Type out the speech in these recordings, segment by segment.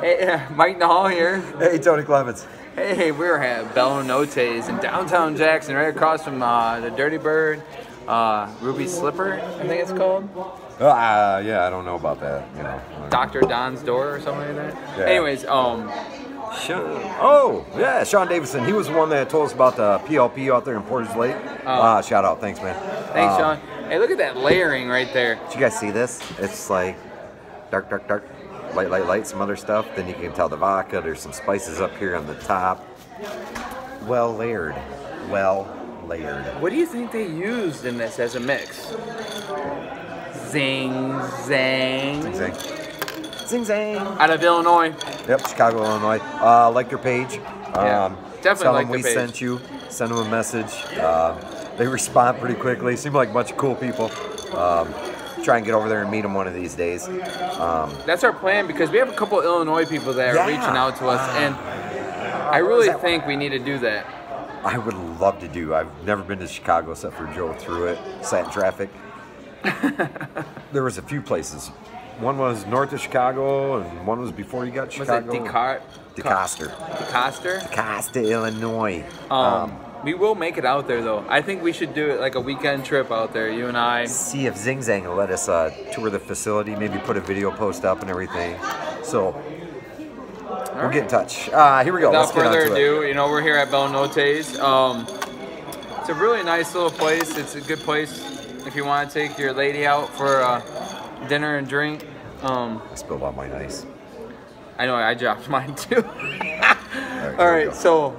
Hey, Mike Nahal here. Hey, Tony Clemens. Hey, we're at Bella Notte in downtown Jackson, right across from uh, the Dirty Bird, uh, Ruby Slipper, I think it's called. Uh, yeah, I don't know about that. You know, Dr. Don's door or something like that. Yeah. Anyways, um, Sean, oh, yeah, Sean Davidson. He was the one that told us about the PLP out there in Portage Lake. Uh, shout out, thanks, man. thanks, Uh, Sean. Hey, look at that layering right there. Did you guys see this? It's like dark, dark, dark, light, light, light, some other stuff. Then you can tell the vodka. There's some spices up here on the top. Well layered. Well layered. What do you think they used in this as a mix? Zing, zang. Zing zang. Zing zang. Out of Illinois. Yep, Chicago, Illinois. Uh, like their page. Yeah, Um, definitely tell like them we page. sent you. Send them a message. Um, they respond pretty quickly. Seem like a bunch of cool people. Um, try and get over there and meet them one of these days. Um, That's our plan because we have a couple Illinois people that are Yeah. reaching out to us, and I really think we need to do that. I would love to do. I've never been to Chicago except for Joe through it. Sat in traffic. there was a few places. One was north of Chicago, and one was before you got Was Chicago. it Descartes? DeCoster. DeCoster? Costa, Illinois. Um, we will make it out there though. I think we should do it like a weekend trip out there, you and I. see if Zing Zang will let us uh, tour the facility, maybe put a video post up and everything. So we'll get in touch. Uh, here we go. Without Let's get further onto it. ado, you know, we're here at Bella Notte. Um, it's a really nice little place. It's a good place if you want to take your lady out for uh, dinner and drink. Um, I spilled all my ice. I know I dropped mine too. All right, All right, so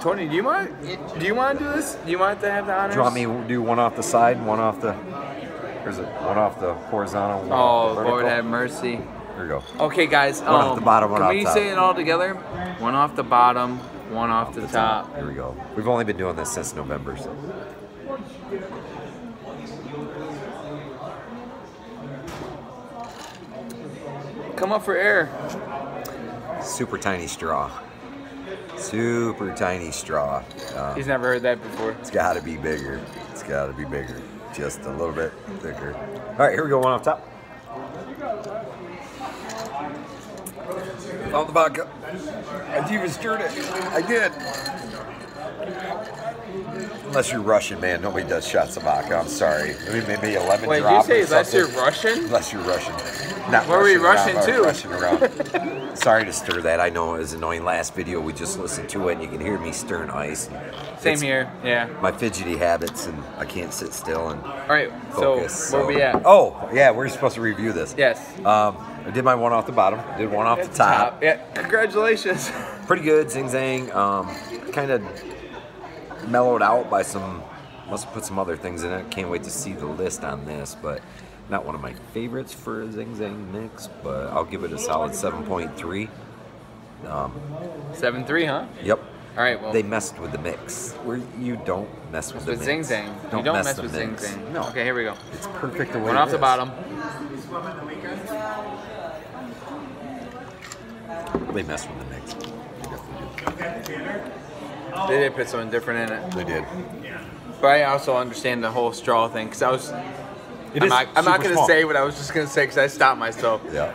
Tony, do you want do you want to do this? Do you want to have the honors? Do you want me do one off the side, one off the? Here's it. One off the horizontal. One Oh, off the Lord have mercy. There you go. Okay, guys. One off um, the bottom, one can off we top. say it all together? One off the bottom, one off the top. Here we go. We've only been doing this since November. So. Come up for air. Super tiny straw. Super tiny straw. Uh, He's never heard that before. it's got to be bigger. It's got to be bigger. Just a little bit thicker. All right, here we go. One off top. Found the vodka. I even stirred it. I did. Unless you're Russian, man, nobody does shots of vodka. I'm sorry. Maybe, maybe 11 Wait, did you say unless you're. Russian? Unless you're Russian. Not Where are we Russian Russian around, to? but Russian around. Sorry to stir that. I know it was annoying. Last video we just listened to it, and you can hear me stirring ice. Same It's here. Yeah. My fidgety habits, and I can't sit still and All right. focus. so where we at? Oh, yeah, we're supposed to review this. Yes. Um, I did my one off the bottom. Did one off the top. Yeah. Congratulations. Pretty good. Zing zang. Um, kind of mellowed out by some. Must have put some other things in it. Can't wait to see the list on this, but not one of my favorites for a Zing Zang mix. But I'll give it a solid 7.3. Um, seven three, huh? Yep. All right. Well, They messed with the mix. Where you don't mess with the with Zing mix. Zang. Don't you don't mess, mess the with Zing mix. Zang. No. Okay, here we go. It's perfect the way One off the bottom. They messed with the mix. They definitely did. They did put something different in it. They did. But I also understand the whole straw thing because I was. It I'm is not, I'm not gonna small. say what I was just gonna say because I stopped myself. Yeah.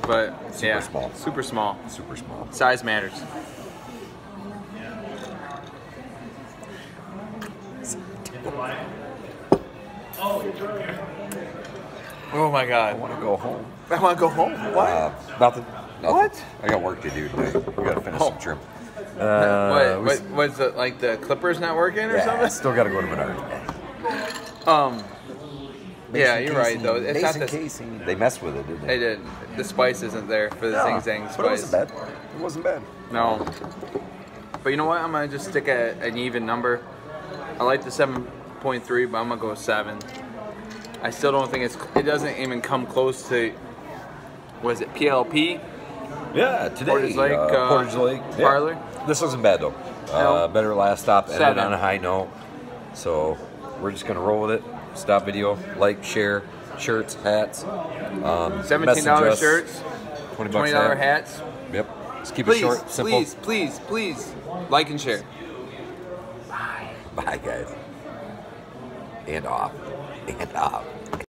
But yeah, small. super small. Super small. Size matters. Oh my god. I want to go home. I want to go home. What? Uh, nothing. nothing. What? I got work to do today. We got to finish Oh. some trim. Uh, what, we what was it like the clippers not working or yeah, something? still got to go to Menard. Um, yeah, you're right though. It's not Mason the, Casey. They messed with it, didn't they they? did. The spice isn't there for the Yeah, Zing Zang But it wasn't bad. It wasn't bad. No. But you know what? I'm gonna just stick at an even number. I like the 7.3, but I'm gonna go seven. I still don't think it's. It doesn't even come close to. Was it PLP? Yeah, today. Portage Lake, uh, uh, Portage Lake yeah. parlor? This wasn't bad though. No. Uh, better last stop. Ended Seven. on a high note. So we're just gonna roll with it. Stop video, like, share, shirts, hats. Um, Seventeen dollar shirts, Twenty dollars hat. hats. Yep. Let's keep Please, it short, simple. please, please, please, like and share. Bye. Bye, guys. And off. And off.